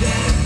Friday.